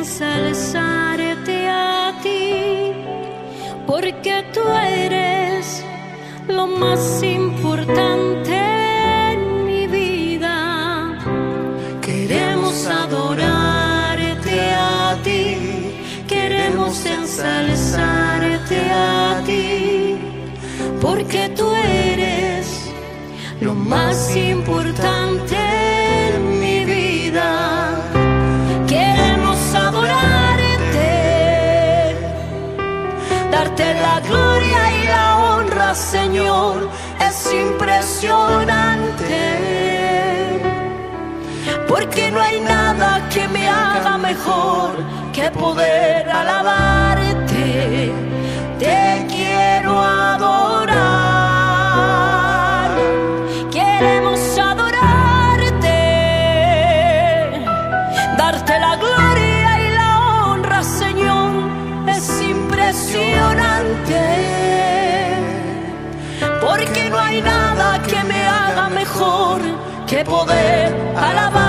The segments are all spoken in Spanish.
ensalzarte a ti, porque tú eres lo más importante en mi vida. Queremos adorarte a ti, queremos ensalzarte a ti, porque tú eres lo más importante en mi vida. La gloria y la honra, Señor, es impresionante. Porque no hay nada que me haga mejor que poder alabarte. Te quiero adorar. Poder alabarte.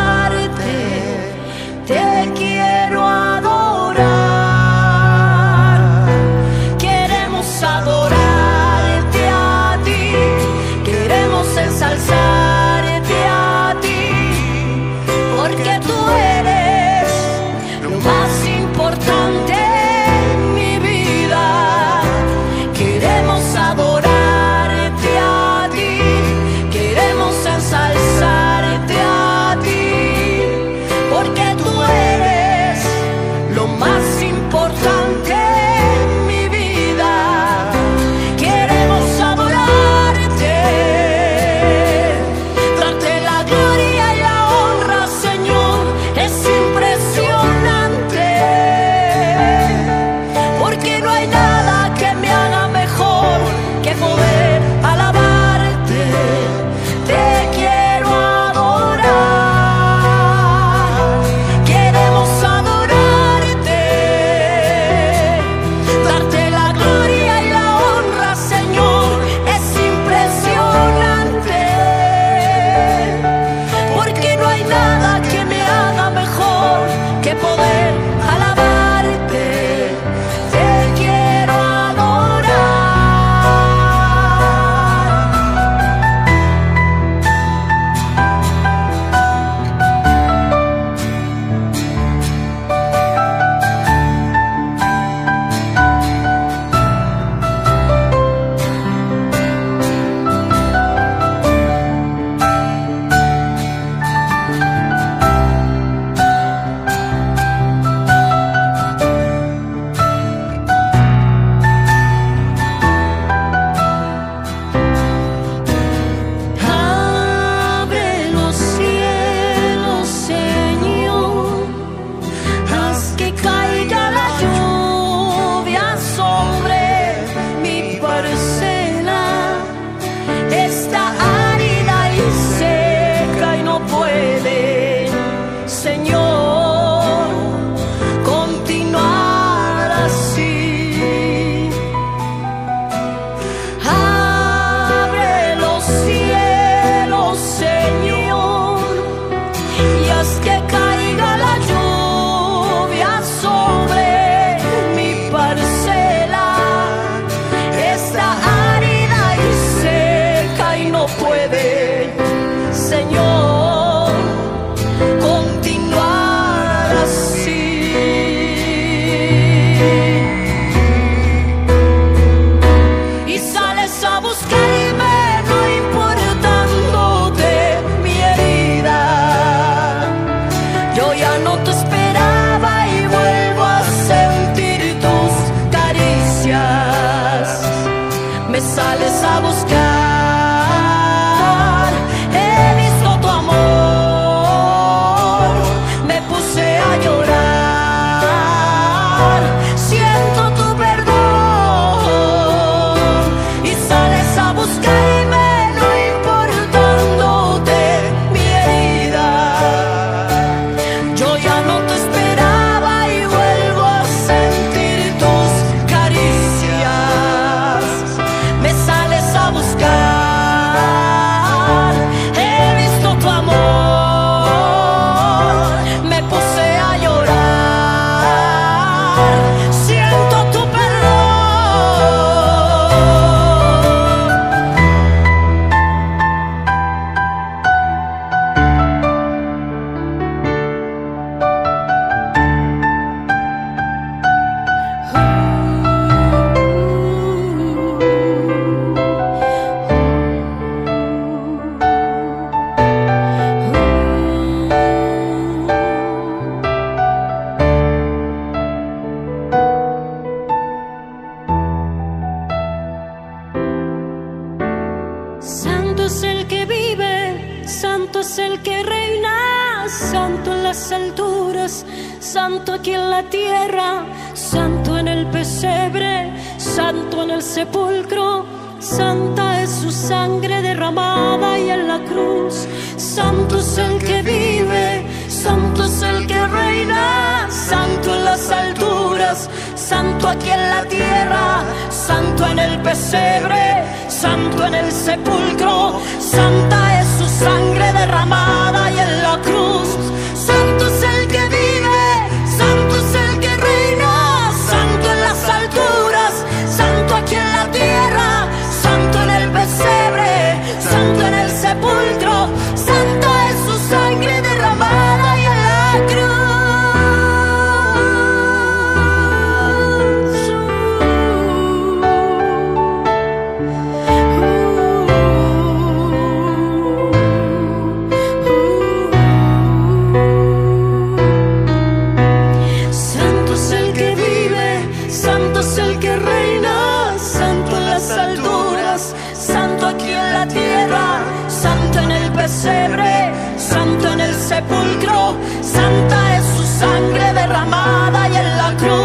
buscar. Es el que vive, santo es el que reina, santo en las alturas, santo aquí en la tierra, santo en el pesebre, santo en el sepulcro. Santa es su sangre derramada y en la cruz. Santo es el que vive, santo es el que reina, santo en las alturas, santo aquí en la tierra, santo en el pesebre, santo en el sepulcro, santa es su sangre derramada aquí en la tierra, santo en el pesebre, santo en el sepulcro, santa es su sangre derramada y en la cruz.